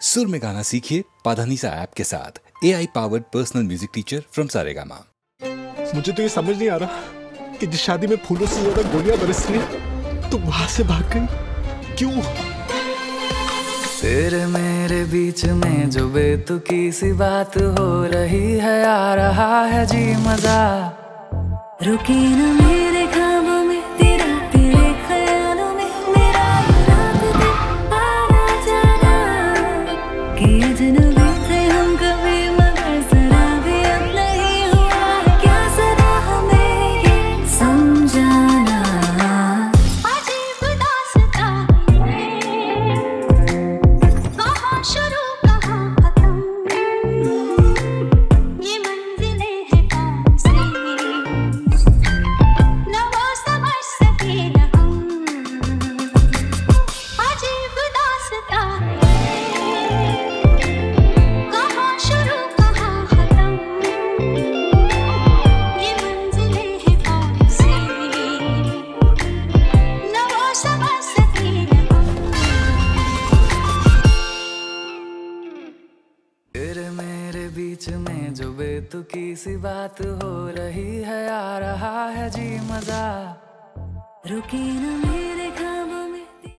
सुर में गाना सीखिए पाधानीसा ऐप के साथ। A I powered personal music teacher from Saregama मुझे तो ये समझ नहीं आ रहा कि जिस शादी में फूलों से ज़्यादा गोलियाँ बरस रही तो वहाँ से भाग गई। क्यों? तेरे मेरे बीच में जो बेतुकी सी बात हो रही है आ रहा है जी मज़ा। रुकी न तेरे मेरे बीच में जो बेतुकी सी बात हो रही है, आ रहा है जी मज़ा। रुकी न